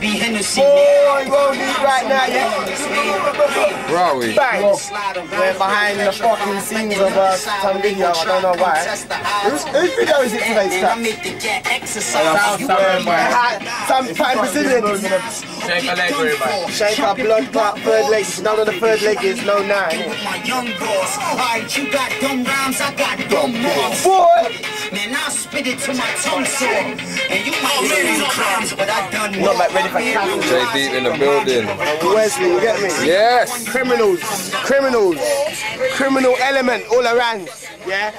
Boy, roll deep right now, yeah? Where are we? Bang! We're behind the fucking scenes of uh, some video, I don't know why. Whose, whose video is it today, Stats? Some time Brazilian. Shake a leg, everybody. Shake up blood clot, third leg. If you the third leg is, no nine. My young boss, alright, you got dumb rhymes, I got dumb moves. Boy! Man, I spit it to my tongue sore. And you might oh, really do crimes, but I done Not like ready for casting. J Deep in the building. Wesley, you get me? Yes. Criminals, criminals, criminal element all around. Yeah?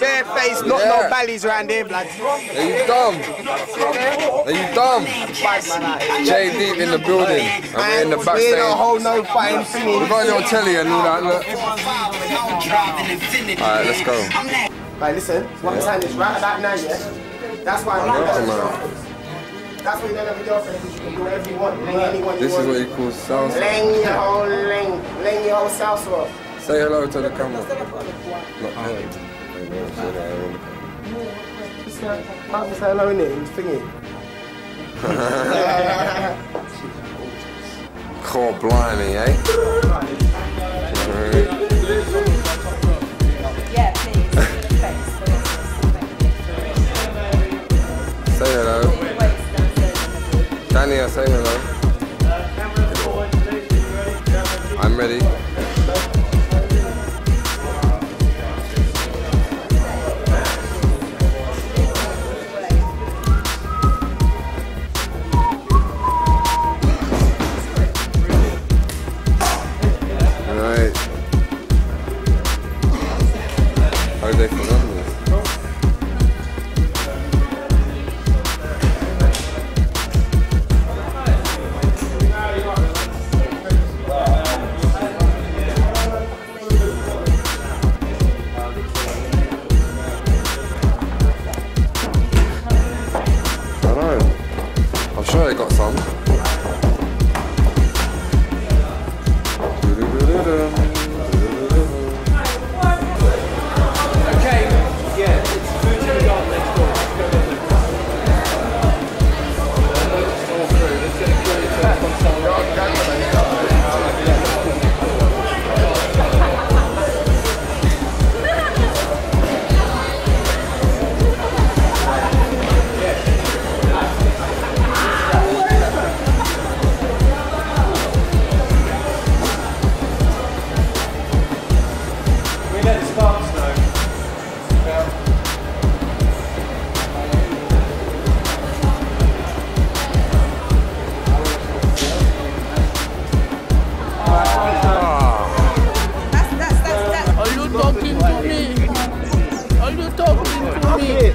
Bare face, not Yeah. no valleys around here, blood. Are you dumb? Are you dumb? Bad man out here. J Deep in the building. And we're in the We ain't no backstage. whole no fighting thingy. We got it on telly and all that. Look. Alright, let's go. Right, listen, what I'm saying is right about now, yeah? That's why I'm Welcome, not. That's why you don't have a girlfriend because you can do whatever you want. Leng anyone you This is what you call salsa. Leng your whole leng. Leng your whole salsa off. Say hello to the camera. Not hey. Hey, no, say that, I. Just uh, say hello in it, it's thingy. Core blimey, eh? Say hello. Dania, say hello. I'm ready.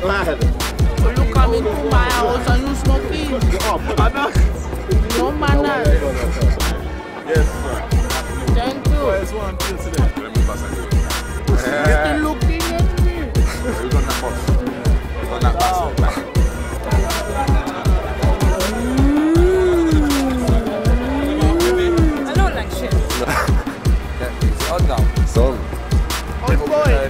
To me? You coming to my house and you smoking? No manners. Yes, sir. Thank you. That's what I'm doing today. Eh. You're looking at me. I don't like shit. Some. Oh boy.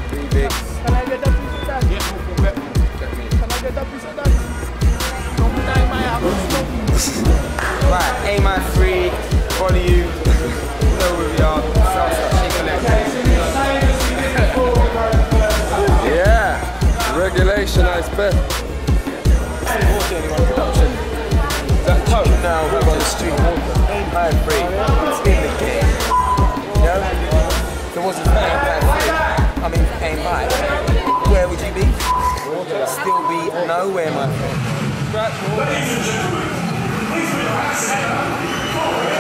Right, aim at three, leg. Yeah. Regulation best. That touch now, we're on the street. Aim high and free. It's in the game. Know? If wasn't aim high I mean aim high, where would you be? Still be nowhere, my friend. Wherever the weather Vamos lá,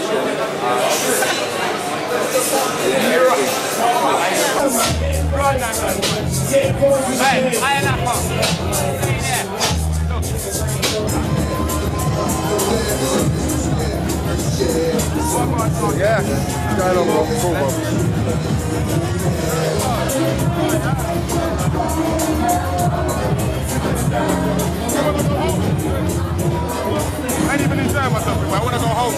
competition. Hey, I am on, bro. Cool, bro. Even enjoying myself, but I want to go home.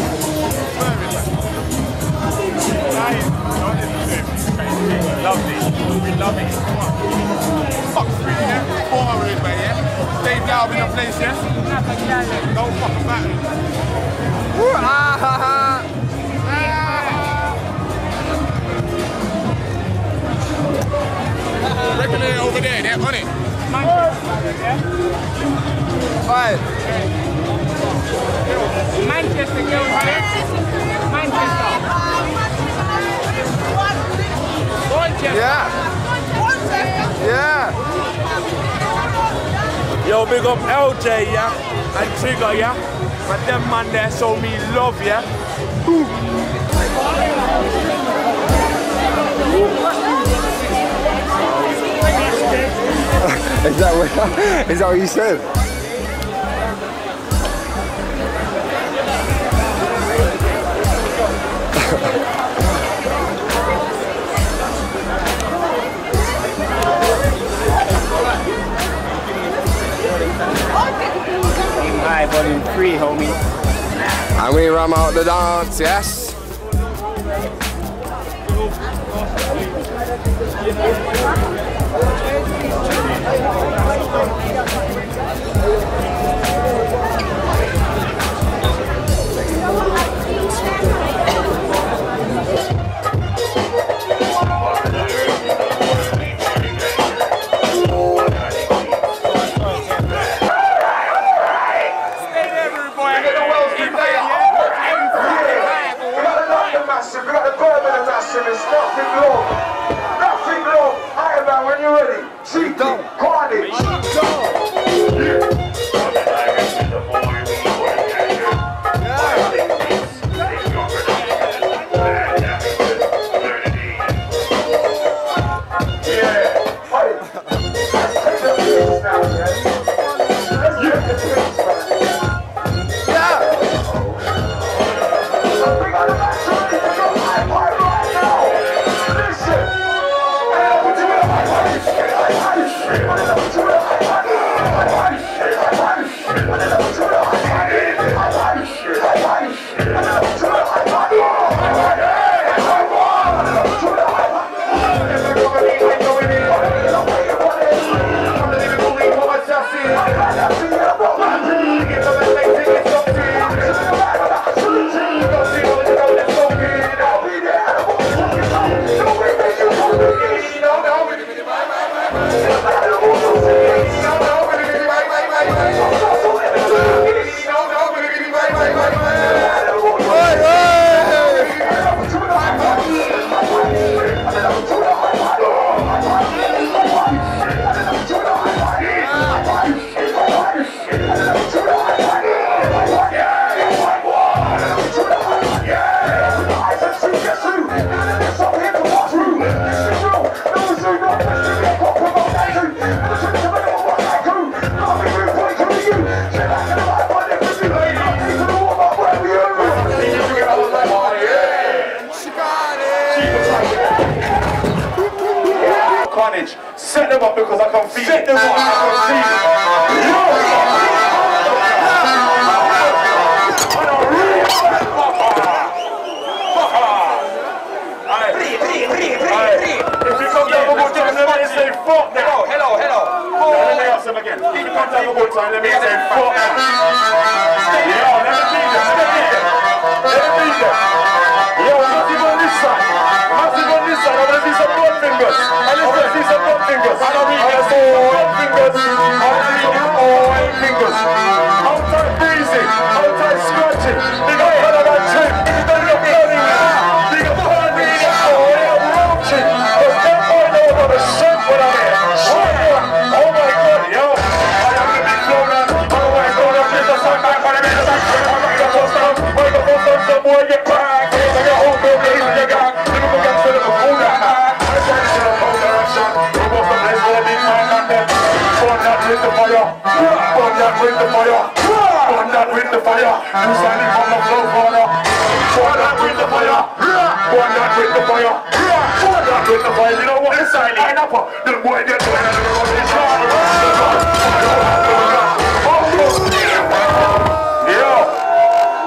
Lovely. We love it. Fuck yeah? Four hours, man, yeah? Stay down in the place, yeah? Don't fuck about it. Woo, ah, ha, ha. Reckon over there, they're on it. Manchester girls, Manchester. Manchester. Yeah. Yeah. Yo, big up LJ, yeah, and Trigger, yeah. But them man there show me love, yeah. Is that what, is that what you said? High volume three, homie. And we ram out the dance, yes? That with the fire. Burn that with the fire. You standing from the floor corner. Burn that with the fire. Burn that with the fire. Burn that with the fire. You know what? It's like pineapple. The boy get to it. Yo,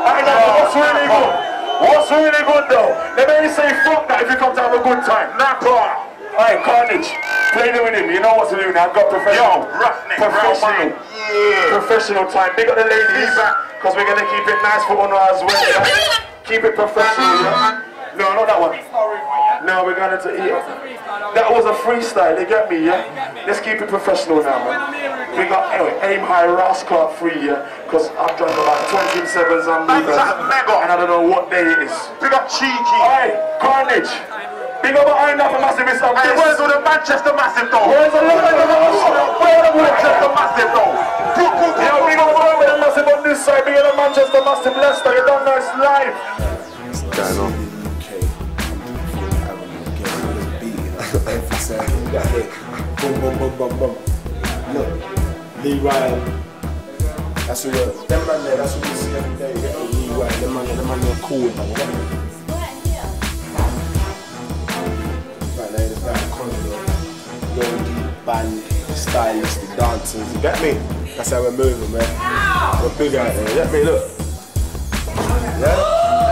I know what's really good. Though? Let me say fuck that if you come to have a good time. On. Alright, Karnage. Play it with him. You know what to do now. I've got professional. professional. Professional time. Big up the ladies. Because we're going to keep it nice for one hour as well. yeah? Keep it professional. Yeah? No, not that one. No, we're going to eat. That was a freestyle. You get me, yeah? Let's keep it professional now, man. We got anyway, aim high, Ross Clark free, yeah? Because I've drank about 27 Zambia. And I don't know what day it is. We got cheeky. Hey, Karnage. Big up behind that for massive is up Hey, where's all the Manchester Massive though? Where's the love of the Manchester Massive though? Yo, big up behind the massive on this side. Big up the Manchester Massive Leicester. You don't know it's live. What's going on? Boom, boom, boom, boom, boom. Look, Lee Ryan. That's what you're, them man there, that's what you see every day. You get the Lee Ryan, them man there, them man there cool, man. Guy, Conor, band, the stylists, the dancers, you get me? That's how we're moving, man. We're big out there, you get me? Look. Yeah?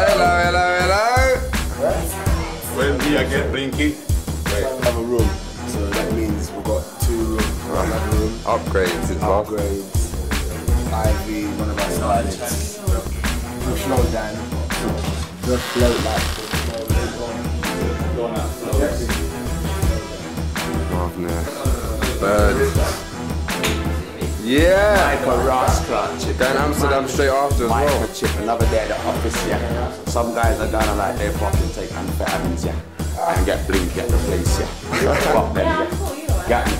Hello, hello, hello. When we get blinky. Wait, another room. So that means we've got two rooms. Another room. Upgrades as well. Upgrades. Ivy, one of our stylists. The Flowdan. The float Marvin Bird. Yeah. Michael Ross Clutch. Going to Amsterdam straight after as well. Microchip, another day at the office, yeah. Some guys are gonna like their fucking take amphetamines, yeah. And get blinky at the place, yeah. Fuck them, yeah. Got me.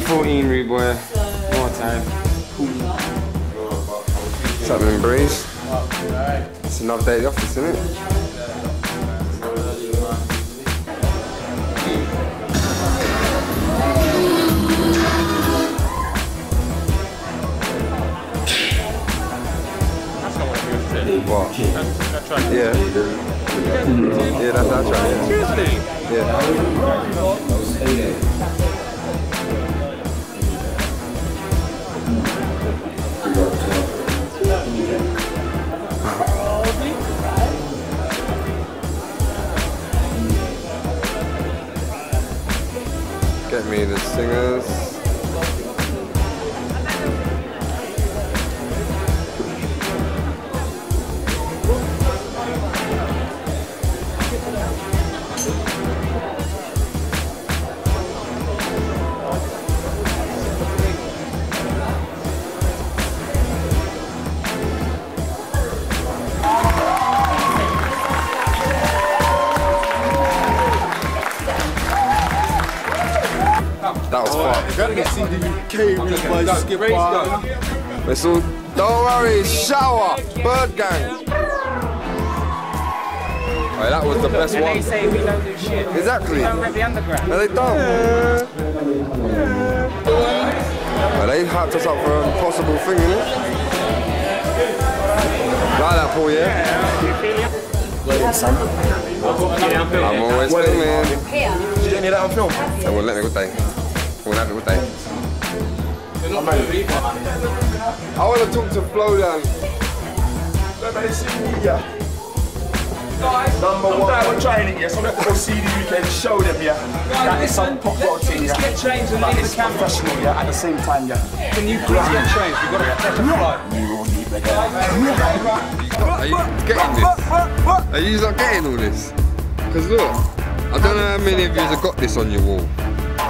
E14 rude boy. More time. What's happening, Breeze? It's another day at the office, isn't it? What? Yeah. Yeah, that's our track. Yeah. Yeah. Get me the singers. That was fun. Got to see the UK with my skipper. It's all, don't worry, shower, bird gang. Right, that was the best And one. they say we don't do shit. Exactly. We don't rep the underground. No, they don't. Well, they hyped us up for an impossible thing, innit? Like that, Paul, yeah? I'm always filming. Did you get any of that on film? So we'll let me good day. We'll have a good day. I want to talk to Flowdan. Everybody see me, yeah. Number one. we're trying it, yeah, so we have to go see the UK and show them, yeah. That is some pop rock thing, yeah. Let's get changed and But leave the camera. professional, yeah, at the same time, yeah. Can you please get changed? We've got to catch a flight. Are you getting this? Are you not getting all this? Because look, I don't know how many of you have got this on your wall.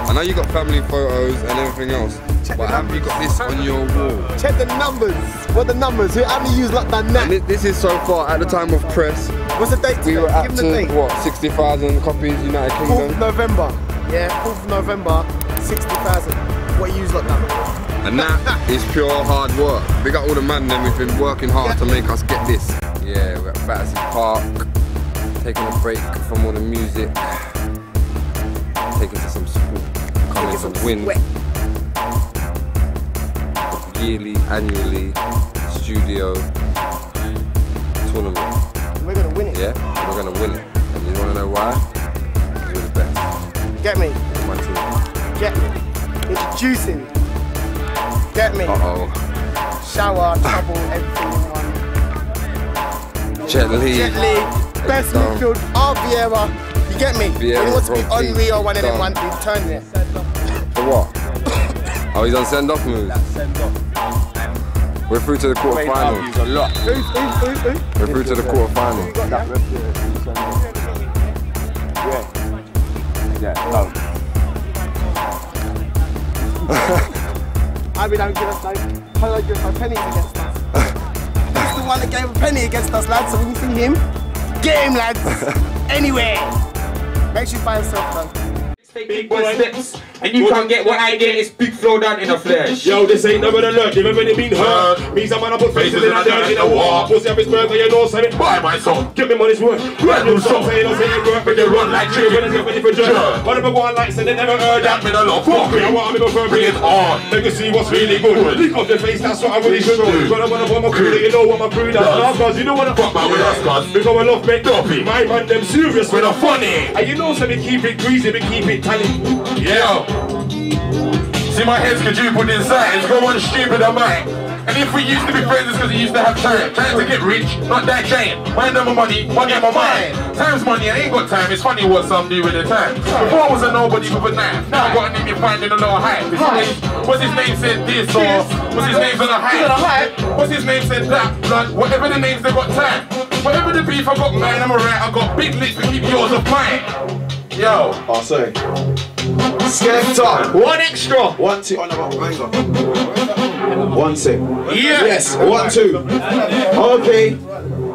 I know you got family photos and everything else, but have you got this on your wall? Check the numbers. What the numbers? Who how many use like that net? this is so far at the time of press. What's the date We today? were up Give them the to what 60,000 copies United Kingdom. 4th Kingdom, November. Yeah, 4th November, 60,000. What you use like that? and that is pure hard work. Big up all the man them who've been working hard to make us get this. Yeah, we're at Battersea Park, taking a break from all the music, coming to win yearly, annually studio tournament. We're gonna win it. Yeah, we're gonna win it. And you wanna know why? Because we're the best. Get me. My team. Get me. Introducing. Get me. Uh oh. Shower, trouble, everything in one. Jet Li. Jet Li, best midfield of Vieira. You get me? when he wants to be unreal, one of them one, he's turned it. For what? oh, he's on send off moves. We're through to the who? We're through to the quarterfinals. Yeah. Yeah, no. I mean, don't give us like, how do I give us a penny against us? He's the one that gave a penny against us, lads. So when you see him, get him, lads. anyway. Make sure you buy yourself, man. Big boy steps, and you can't get what I get. It's big Flowdan in the flesh. Yo, this ain't never the lurk. Remember they been hurt. Means I'm gonna put faces in a dirt in a war. Pussy up his burger, you know, say Buy my song. Give me money's worth. Brand new song. Say, don't say you work, but they run like tree. When it's got for jerk. But if I go on like, say they never heard that. Me no love. Fuck me, I want me go for bring it on. They can see what's really good. Lick up the face, that's what I really should do. But I wanna put my crew, you know what my crew does. Now, cause you know what I fuck man with us, cause because I love make dopey. My man, them serious, we're not funny. And you know, so we keep it greasy, we keep it tally. Yeah. See my head's quadrupled in size, go on stupid I'm I. And if we used to be friends, it's because we used to have time. Trying to get rich, not that giant. Mind over money, money on my mind. Time's money, I ain't got time. It's funny what some do with the time. Before I was a nobody with a knife. Now I got a name you find in a lower height. His name, what's his name said this or what's his name on a height? What's his name said that? Blood, whatever the names they got time. Whatever the beef I got mine, I'm alright. I got big lips to keep yours of mine. Yo. Oh, sorry. Skepta. 1Xtra. One, two. No, hang on. One, two. Yeah. Yes, one, two. Okay.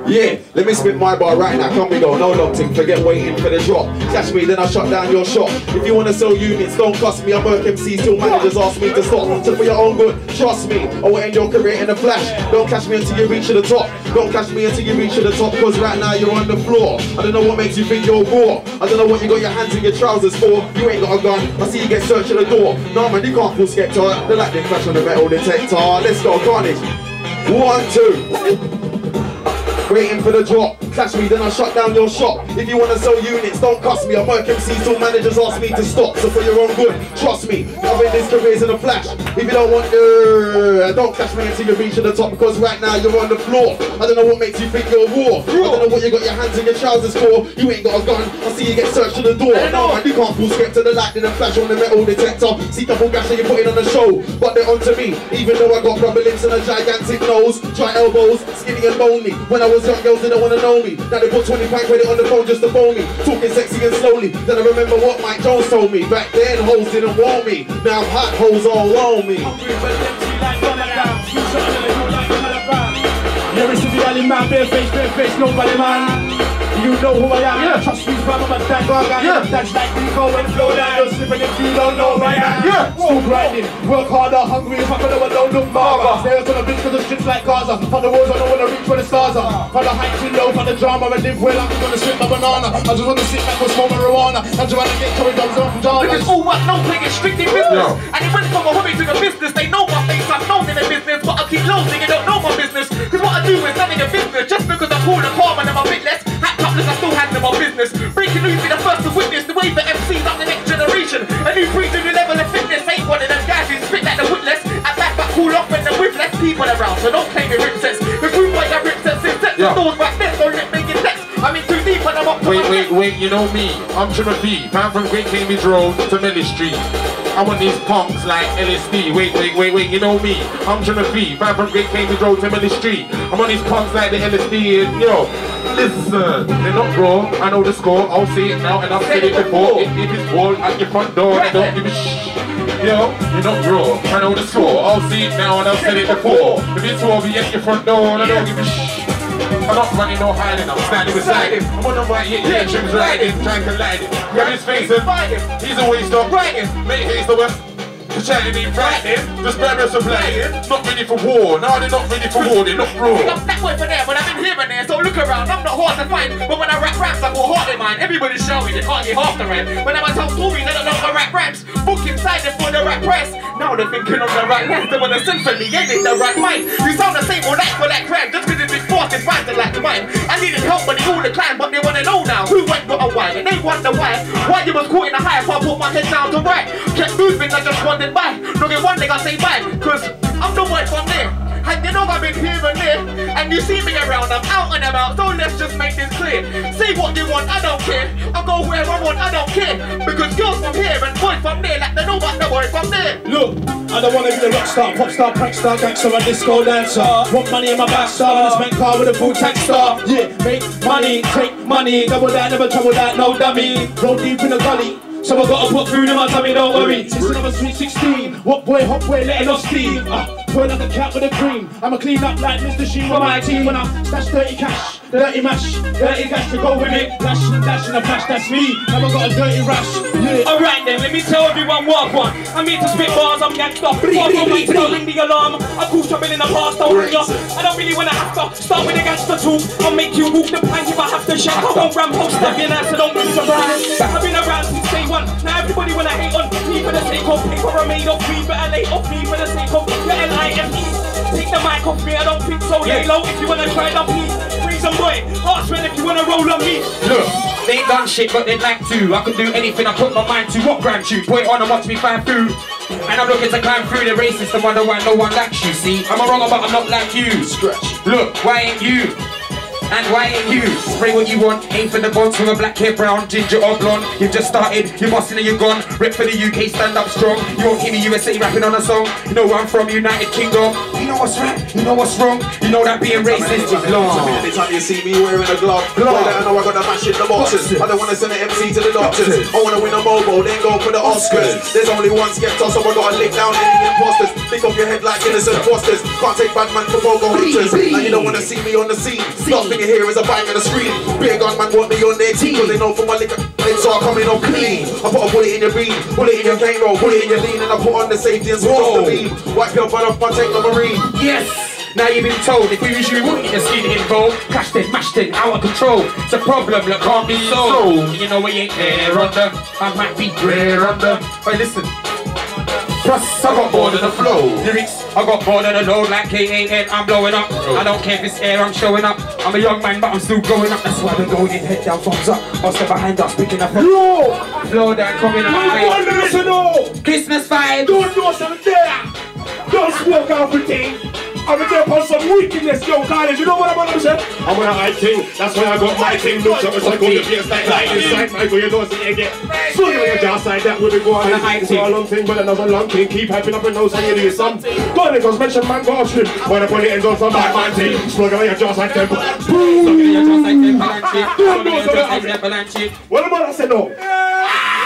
Yeah, let me spit my bar right now. Come we go, no long thing. Forget waiting for the drop. Catch me, then I shut down your shop. If you wanna sell units, don't cost me. I'm work MC till managers ask me to stop. So for your own good, trust me. I will end your career in a flash. Don't catch me until you reach to the top. Don't catch me until you reach to the top. Cause right now you're on the floor. I don't know what makes you think you're raw. I don't know what you got your hands in your trousers for. You ain't got a gun. I see you get searched at the door. No man, you can't fool Skepta. The lightning flash on the metal detector. Let's go, Karnage. One, two. Waiting for the drop. Catch me, then I shut down your shop. If you wanna sell units, don't cost me. I work MC till managers ask me to stop. So for your own good, trust me. Been this careers in a flash. If you don't want, uh, don't catch me until you reach to the top. Because right now you're on the floor. I don't know what makes you think you're a war. I don't know what you got your hands in your trousers for. You ain't got a gun. I see you get searched to the door. No man, you can't pull script to the lightning and flash on the metal detector. See double gash and you're putting on a show. But they're onto me. Even though I got rubber lips and a gigantic nose, dry elbows, skinny and lonely. When I was young, girls didn't wanna know me. Now they put 20 pound credit on the phone just to phone me. Talking sexy and slowly. Then I remember what Mike Jones told me. Back then, hoes didn't want me. Now hot hoes all on me. Yeah, it's the alley man, bare face, bare face, nobody man. You know who I am, yeah. trust me, fam, I'm a tag guy, yeah. That's like Riko and Flowdan, you're slipping if you don't know who I am. Yeah. Still grinding, work harder, hungry, if I could have don't look. Stay up to the bitch cause the streets like Gaza. On the walls, I don't wanna reach where the stars are. For the heights too low, for the drama, I live well, I'm gonna slip my banana. I just wanna sit back and smoke marijuana. I'm trying to get curry dogs on pajamas. Because all what no play is strictly business. And it went from a hobby to a business. They know my face, I'm known in the business. But I keep losing, you don't know my business. Cause what I do is of your business. Just because I'm cool and calm and I'm a bit less. Hat I still handle my business. Breaking news, be the first to witness the way the MCs up the next generation. A new breed, a new level of fitness. Ain't one of them guys who spit like the witless. At back, but cool off when they're with less people around. So don't claim your rip sets. The group where your rip sets is sets. Yeah. Stores back there, don't let me get next. I'm in too deep and I'm up to Wait, wait, wait, you know me. I'm Timothy, man from Great Cambridge Road to Millie Street. I want these punks like LSD. Wait, wait, wait, wait, you know me. I'm Timothy, man from Great Cambridge Road to Millie Street. I'm on these punks like the LSD and, yo, listen, they're not raw. I know the score, I'll say it now and I've said it before. If, if it's wall at your front door, they don't give a shh. Yo, you're not raw. I know the score, I'll see it now and I've said it before. If it's wall, be at your front door, I don't give a shh. I'm not running no hiding, I'm standing beside him. I'm on the right, yeah, yeah, Jim's riding, trying to light it. Grab his face and fight him. He's always not writing. Mate, he's the one. Chatting ain't frightening, just barriers are playing. Not ready for war, no, they're not ready for war, they're not raw. That way for there, but I've and there, so look around. I'm not hard to find, but when I rap raps, I got hard in mind. Everybody's showing, they can't get half the rap. When I tell stories, they don't know the rap raps. Book inside them for the rap press. Now they're thinking of the right left, they send for me, ain't in the right mind. You sound the same or that for that crap, just cause it's been forced and fighting like mine. I needed help when they all declined, but they wanna know now who went got a why, and they wonder why. Why you was caught in a hype, I put my head down to right. Kept moving, I just wondered by. Look at one thing I say bye, cause I'm the one from there. And you know I've been here and there, and you see me around, I'm out and about, so let's just make this clear. Say what you want, I don't care. I go where I want, I don't care. Because girls from here and boys from there, like they know about the boy from there. Look, I don't wanna be a rock star, pop star, prank star, gangster, a disco dancer. Want money in my back star, and a spent car with a full tank star. Yeah, make money, take money, double that, never trouble that, no dummy. Roll deep in the gully. So I gotta put food in my tummy, don't worry. It's another sweet 16. What boy, hot boy, letting off steam. Uh, Pour like a cat with a cream. I'ma clean up like Mr. Sheen with my team when I stash dirty cash, dirty mash, dirty cash to go with it. Dash and dash in a flash, that's me. Never got a dirty rash. Yeah. Alright then, let me tell everyone what I want. I'm here to spit bars, I'm gangsta. Far from to not ring the alarm. I call trouble in the past, don't ring ya. I don't really wanna have to start with a gangster talk. I'll make you walk the plank if I have to shout. I won't ramp, I'll stab your ass, so don't be surprised. Paper I made off me, but I lay off me for the sake of your L-I-F-E. Take the mic off me, I don't think so. Lay low if you wanna try it, please. Reason boy, ask me if you wanna roll on me. Look, they ain't done shit, but they'd like to. I can do anything I put my mind to. What grand tune? Put it on and watch me find food. And I'm looking to climb through the races and wonder why no one likes you. See, I'm a wrong, but I'm not like you. Stretch. Look, why ain't you? And why ain't you? Spray what you want, aim for the bonds from a black hair, brown, ginger or blonde. You've just started, you're busting and you're gone. Rip for the UK, stand up strong. You won't hear me USA rapping on a song. You know where I'm from, United Kingdom. You know what's right, you know what's wrong. You know that being racist is long. Anytime you see me wearing a glove, glove. I know I got the mash in the boxes. I don't wanna send an MC to the doctors. I wanna win a mobile, then go for the Oscars. There's only one Skepta, so I gotta lick down any imposters. Pick up your head like innocent imposters. Can't take bad man for bogo hunters. And you don't wanna see me on the scene. Last thing you hear is a bang on the screen. Big gun man want me on their team, cause they know from my liquor. It's all coming up clean. I put a bullet in your beam, bullet in your game roll, bullet in your lean, and I put on the safety and off the beam. Wipe your butt off my tank, the marine. Yes! Now you've been told if we was you, we wouldn't your skin involved. Crashed it, mashed it, out of control. It's a problem that can't be solved. You know we ain't there under. I might be there under. Hey, listen. Plus, I got bored of the flow. Lyrics, I got bored of the load like K-A-N, I'm blowing up. I don't care if it's air, I'm showing up. I'm a young man, but I'm still growing up. That's why we're going in, head down, thumbs up. Monster behind us, picking up. Yo! Flowdan, coming up. Christmas vibe. Don't know something there. Don't smoke everything. I'm gonna get on some wickedness, yo, guys. You know what I'm gonna say? I'm gonna hide thing. That's why I got my thing. Look, so it's like on the place like lightning strike. Michael, you know, see you get. So you your jaw side that will be going. It's a long thing, but another long thing. Keep hyping up your nose and you do something. Go on, because mention man go shit. When I put it ends on some bad man thing. Slug on your jaw side temple. Boom. Slug on your jaw side temple. Don't know something. What am I say no?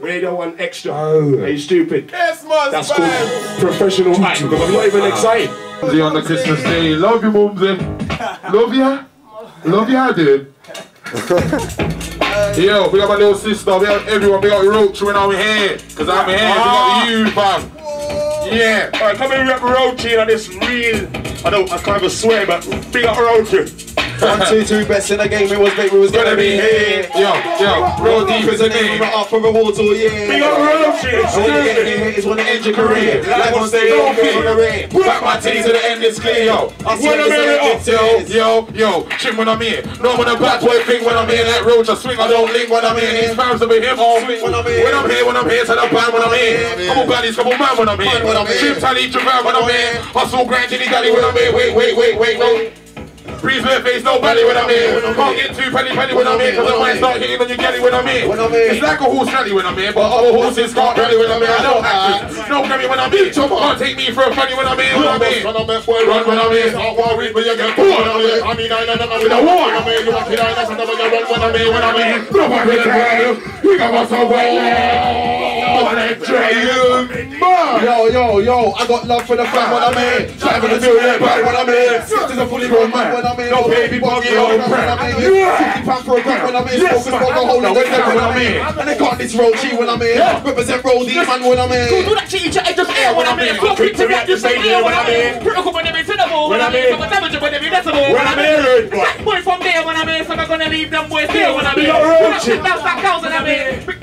Radio One Extra. Oh. Are you stupid? Yes, man. That's called professional act because I'm not even excited. Mumsy on the Christmas day. Love you, Mumsy. Love ya. Love ya, dude. Yo, we got my little sister, we got everyone, we got Roach when I'm here. Cause I'm here, we got ah. you, fam. Yeah. Alright, come and rep Roachee on this real. I don't, I can't even swear, but big up Roachee. One, two, two, best in the game. We was made, we was gonna be here. Yo, yo, roll deep is a name. We're up for rewards all year. Big up Roachee. All you get any haters wanna end your career. Life on stay on the ring. Back my team to the end, it's clear, yo. I see When I'm it's here, a yo, yo, yo, chim when I'm here. No, when a bad boy thing when I'm here, like Roach, I swing, I don't link when I'm here. These fans will be him all swing when I'm here. When I'm here, when I'm here, to the band when I'm here. Come on, baddies, come on, man when I'm here. Chim tally, Javan when I'm here. Hustle, grind, jilly galley when I'm here. Wait, wait, wait, wait, wait. Breeze bare face, no belly when I'm here. Can't get too penny penny when I'm here, cause I might start hitting on your galley when I'm here. It's like a horse rally when I'm here, but other horses can't rally when I'm here. I know actors, no Grammy when I'm here. Can't take me for a funny when I'm here, when I'm here. Run when I'm here, start worried when you get bored. I mean, I know with a war. I'm here, you want to die, that's another you run when I'm here, when I'm here. Nobody can tell you, we got us away. Yo, yo, yo, I got love for the fam when I'm in. Driving the two back when I'm in. This is a fully grown man when I'm in. No baby buggy on when I'm in. Fifty pound for a grand when I'm in. Focus for the whole of the day when I'm in. And they got this road G when I'm in. Represent roadie man when I'm in. Do that chitty chat just air when I'm in. Quick to react just say air when I'm in. Critical when I'm in syllable when I'm in. From a damage when I'm in decibel when I'm in. That boy from there when I'm in. So I'm gonna leave them boys here when I'm in. That shit down that cows when I'm in.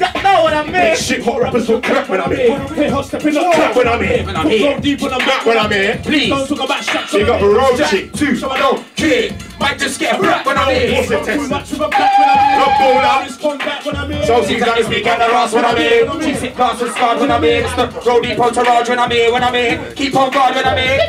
Know what I mean. Make shit hot rappers look crap when I'm in. Hey, hot stepping up. Crap when I'm in. When I'm here. Go deep when I'm Back when I'm in. Please. Don't talk about straps. You got a road chick too. So I don't care. Might just get a rap when I'm in. What's the test? Too much of a back when I'm in. Not ball out. Respond back when I'm in. So seems like it's me kind of ass when I'm in. G6 glass and scarred when I'm in. It's the roadie entourage when I'm here, when I'm in. Keep on guard when I'm in.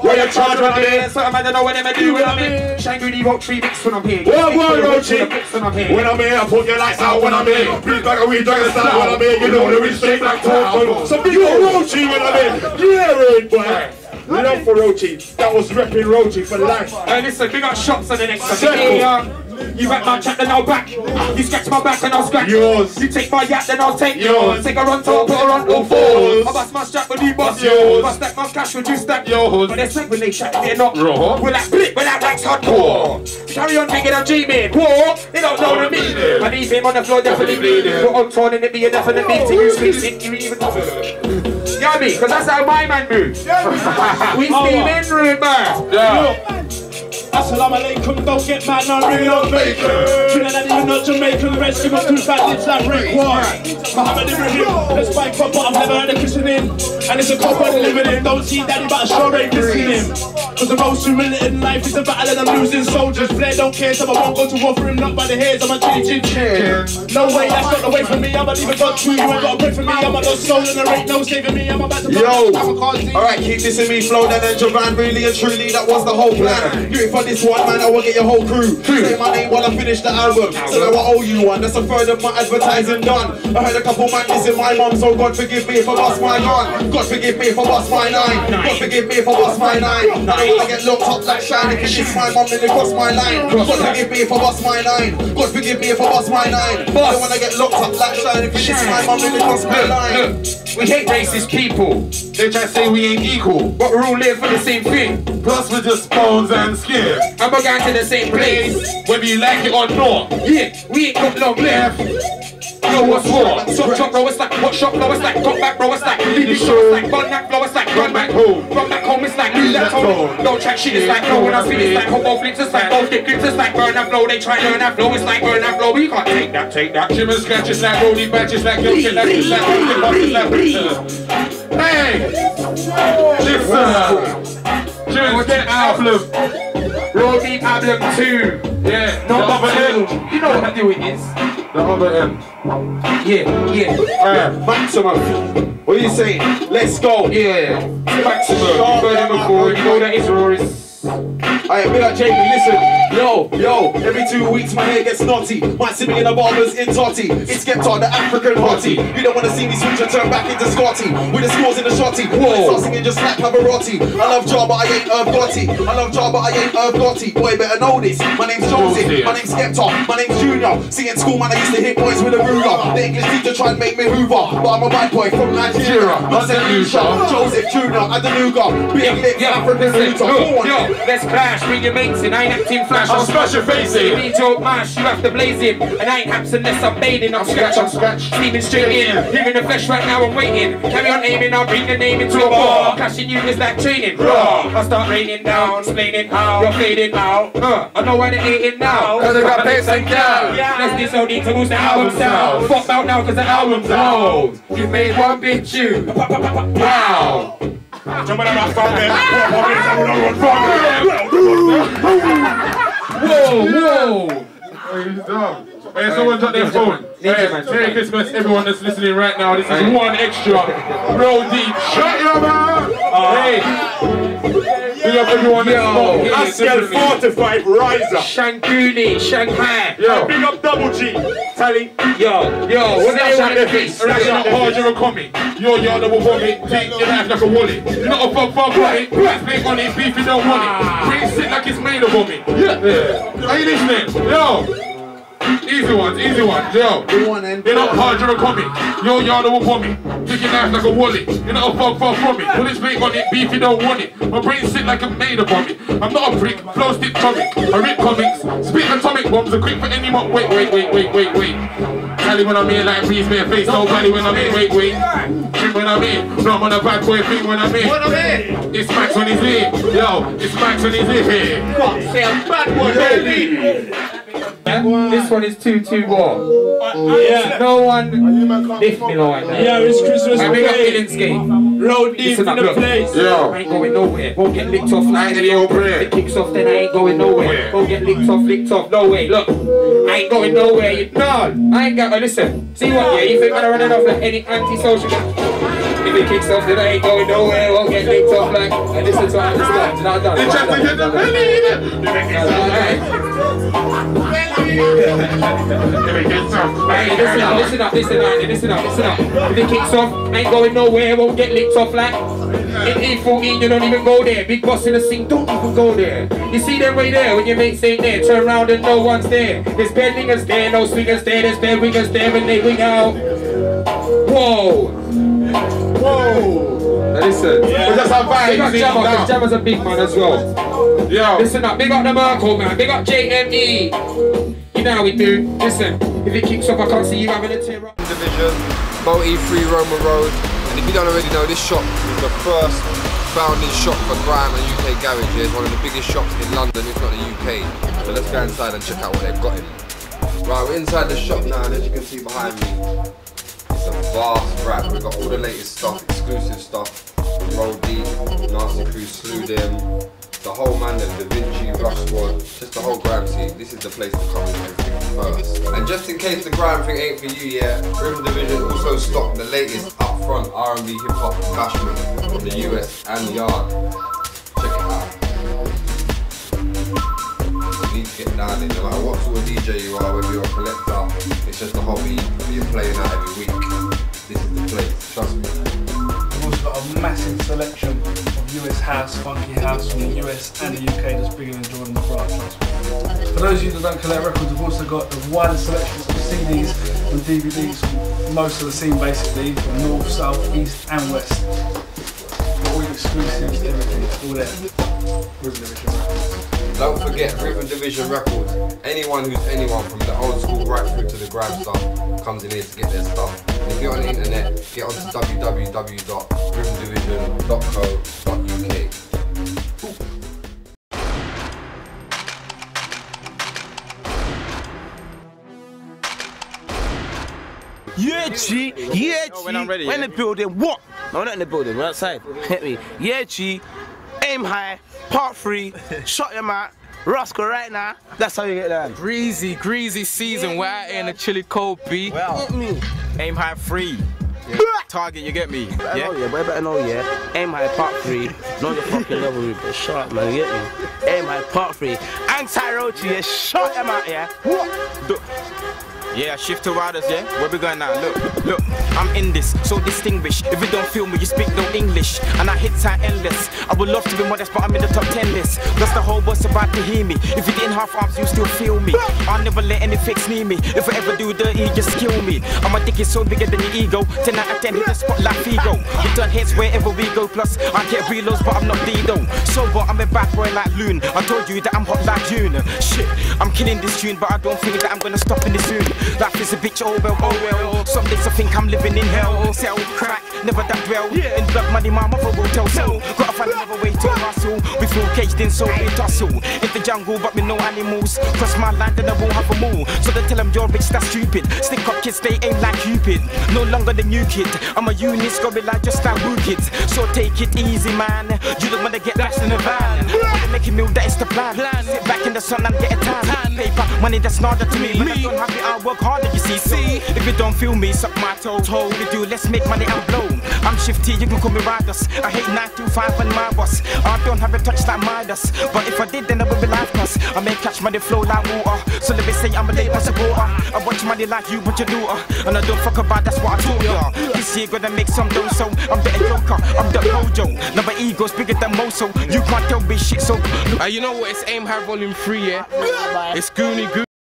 Where you charge when I'm in. Certain man don't know what them do when I'm in. Shangri Rock tree mix when I'm here. Well, well, road chick. When I'm here. I'm in, I put your lights out when I'm in. Big bag of weed, dragon style when I'm in. You know the rich straight like talk. So big old Roachee when I'm in. Yeah, raid boy. Love for Roachee. That was repping Roachee for life. Hey, listen, big up shots on the next. Circle. Hey, um, You rap my chat, then I'll back. You scratch my back, then I'll scratch yours. You take my yak, then I'll take Yours. Take a run top, put her on all fours. I bust my strap when you bust Yours. I stack my cash when you stack Yours. But there's when they chat, they're not Raw. We're like split, we're like wax hardcore. Carry on thinking I'm G-Man. War, they don't know the meaning. I leave him on the floor, definitely bleeding. Put on torn and it be a definite to you, sleep, you even You me? Because that's how my man moves. we steam in room, man. Yeah. Assalamu alaikum, don't get mad, not really on bacon. Trinidad, you're not Jamaican, rest you got two fat lips like Rick Warren. Muhammad Ibrahim, let's fight for, but I've never had a christening. And it's a cop I'm living in, don't see daddy, but I sure ain't missing him. Cause the most humiliating life is a battle and I'm losing soldiers. Blair don't care, so I won't go to war for him, not by the hairs, I'm a chin chin chin. No way, that's not the way for me, I'm a leaving God true, you ain't gotta pray for me, I'm a lost soul and there ain't no saving me, I'm about to Yo, alright, keep this in me, flow, then and Javan, really and truly, that was the whole plan. Do it for this one, man, I will get your whole crew. Say my name while I finish the album, so now I owe you one. That's a third of my advertising done. I heard a couple man dissing my mom, so God forgive me if I bust my gun. God forgive me if I bust my nine. God forgive me if I bust my nine. I don't wanna get locked up like shine if you diss my mom, then they cross my line. God forgive me if I bust my nine. God forgive me if I bust my nine. I don't wanna get locked up like shine if you diss my mom, then they cross my line. We hate racist people. They try to say we ain't equal, but we're all here for the same thing. Plus we're just bones and skin. And we're going to the same place, whether you like it or not. Yeah, we ain't got long left. Yo, what's what? Shot, shot, bro, it's like, what shot, bro, it's like, come back, bro, it's like, leave the show, it's like, run that, bro, it's like, run back home. Run back home, it's like, leave that home. Don't chat shit, it's like, no, when I spit, it's like, both flips, it's like, both dip grips, it's like, burn that flow, they try to learn that flow, it's like, burn that flow, we can't take that, take that. Jim and scratch it's like rolling back, just like yo, shit like this, like like this, like. Hey! Listen! Jim and get album. Roll deep album two. Yeah, No the end. You know what I do it is. The other end. Yeah, yeah. Alright, maximum. What are you saying? Let's go. Yeah. Maximum. You've heard it before. You know that it's Rory's. Alright, big up Jamie, listen. Yo, yo, every two weeks my hair gets naughty. My in the barbers in Totty. It's Skepta, the African hottie. You don't wanna see me switch and turn back into Scotty. With the scores in the shotty. Whoa. Start singing just like Pavarotti. I love Ja, but I ain't Irv Gotti. I love Ja, but I ain't Irv Gotti. Boy, better know this. My name's Josie. My name's Skepta. My name's Junior. See in school, man, I used to hit boys with a ruler. The English teacher tried to make me hoover. But I'm a white boy from Nigeria. Not St. Lucia. Joseph Junior, Adenuga. Big lips, African Listen, Lucha. Go on. yo, let's clash, bring your mates in, I ain't acting flash. I'll smash your face in. You need your mash, you have to blaze him. And I ain't haps unless I'm bathing, I'm scratch, I'm scratch. Steaming straight in, here in the flesh right now, I'm waiting. Carry on aiming, I'll bring the name into a bar. Clashing you is like training, raw. I start raining down, explaining how you're fading out. Uh, I know why they're hating now. Cause I got pace and down. Let's this OD to boost the album sound. Fuck out now cause the album's out. You made one big tune. Wow. Jumping on my phone, man. Whoa, whoa. Hey, dumb. Hey, someone drop their phone. Hey, Merry Christmas, everyone that's listening right now. This is 1Xtra. Bro, deep. Shut your mouth. Ah. Hey. Big up everyone that's Yo, Askel 45 Riser. Shanguni, Shanghai. Yo. Big up Double G. Tally. Yo, yo, what Slash they out want their to face. Slash out hard you're a comic. You're your double vomit. Take your life like a wallet. You're not a fuck fuck on it. Play on it, beef you don't want it. Ah. Bring sit like it's made of vomit. Yeah. Are you listening? Yo. Easy ones, easy ones, yo. You're not hard, you're a comic. Yo, y'all don't want me. Take your life like a wallet. You're not a fuck far from it. Bullets make on it, beef you don't want it. My brain sick like a made of. I'm not a freak, flow stick comic. I rip comics, spit atomic bombs, are quick for any mock. Wait, wait, wait, wait, wait, wait. Tally when I'm in, like please bare face. Don't tally when I'm in, wait, wait. Drink when I'm in. No, I'm on a bad boy thing when I'm in. When I'm in. It's Max when he's in. Yo, it's Max when he's in. God, say I'm bad boy, baby. This one is 221. Yeah. No one lift me like that. Yeah, it's Christmas I big up Day. Illinsgate. Roll Deep in the look. place. Yeah. I ain't going nowhere. Won't get licked off like the old bread. It kicks off, then I ain't going nowhere. Won't get licked off, licked off. No way. Look, I ain't going nowhere. You no, I ain't got. Oh, listen. See what? Yeah, you think I'm running off like any anti-social? If it kicks off, then I ain't going nowhere. Won't get licked off like. And listen to what I'm done. Not done. They try to get the Hey, listen up, listen up, listen up, listen up, listen up. If it kicks off, ain't going nowhere, won't get licked off like. In E14, you don't even go there. Big boss in the scene, don't even go there. You see them right there when your mates ain't there. Turn around and no one's there. There's bad niggas there, no swingers there. There's bad wingers there and they wing out. Whoa. Whoa. Now listen. But that's our vibe, Big up Jammer, because Jammer's a big man as well. Yo. Listen up, big up the Merkel man, big up JME. You know how we do. Listen, if it kicks off, I can't see you having a tear up. Division, Multi 3 Roman Road. And if you don't already know, this shop is the first founding shop for grime and UK garage. It's one of the biggest shops in London, if not the UK. So let's go inside and check out what they've got in. Right, we're inside the shop now, and as you can see behind me, it's a vast rack. We've got all the latest stuff, exclusive stuff. Roll Deep, Nasty Crew, Slew Dem, the whole man, the Da Vinci, Ruff Sqwad, just the whole grime scene. This is the place to come and first. And just in case the grime thing ain't for you yet, Rhythm Division also stocked the latest upfront R&B, hip hop, fashion from the US and Yard. Get down there, no matter what sort of DJ you are, whether you're a collector, it's just a hobby, whether you're playing out every week. This is the place, trust me. We've also got a massive selection of US house, funky house from the US and the UK that's bigger than Jordan McGrath. For those of you that don't collect records, we've also got the widest selection of CDs and DVDs from most of the scene basically, from north, south, east and west. All exclusives, everything, all there. Division Records. Don't forget Rhythm Division Records. Anyone who's anyone from the old school right through to the grime stuff comes in here to get their stuff. And if you're on the internet, get onto www.rhythmdivision.co.uk. Yeah, G. Yeah, G. when I'm ready, We're in the building. What? No, we're not in the building. We're outside. Hit me. Yeah, G. Aim high. Part three. Shot your mat. Roscoe right now. That's how you get there. Greasy, greasy season. We're out here in the chilly cold B. Hit me. Aim high free. Target, you get me? Better Yeah. know, yeah, better know, yeah. Aim high, part three. Know your fucking level, you but shut up, man, you get me? Aim high, part three. Anti-roach, yeah, shut them out, yeah. Do- Yeah, shift to riders, yeah? Where we going now? Look, look, I'm in this, so distinguished. If you don't feel me, you speak no English. And I hits are endless. I would love to be modest, but I'm in the top 10 list. Plus the whole bus about to hear me. If you didn't half arms, you still feel me. I'll never let any fix near me. If I ever do dirty, just kill me. I'm a dick is so bigger than your ego. 10 out of 10, hit the spot like Figo. We turn heads wherever we go. Plus, I get reloads, but I'm not Dido. Sober, I'm a bad boy like Loon. I told you that I'm hot like June. Shit, I'm killing this tune, but I don't think that I'm gonna stop in this soon. Life is a bitch, oh well, oh well. Some days I think I'm living in hell. Sell crack, never that well. Yeah. In blood money, my mother will tell so. Gotta find another way to hustle. We feel caged in, so we tussle. In the jungle, but with no animals. Cross my line, then I won't have a move. So they tell them you're rich, that's stupid. Stick up kids, they ain't like Cupid. No longer the new kid. I'm a unit, gorilla, just like woo kids. So take it easy, man. You don't wanna get lost in a van. Wanna make a meal, that is the plan. Sit back in the sun and get a tan. Paper, money, that's not to me. When I don't have it, I work harder, you see. So if you don't feel me, suck my toe. Toe, we do, let's make money and blow. I'm shifty, you can call me riders. I hate 925 and my boss. I don't have a touch like Midas. But if I did, then I would be life plus. I may catch money flow like water. So let me say I'm a late supporter. I watch money like you, but you do uh, And I don't fuck about, that's what I taught ya. This year gonna make some dough, so I'm the joker, I'm the mojo. Now my ego's bigger than most, so you can't tell me shit, so. Uh, you know what? It's Aim High Volume 3, yeah? It's Goonie Goo.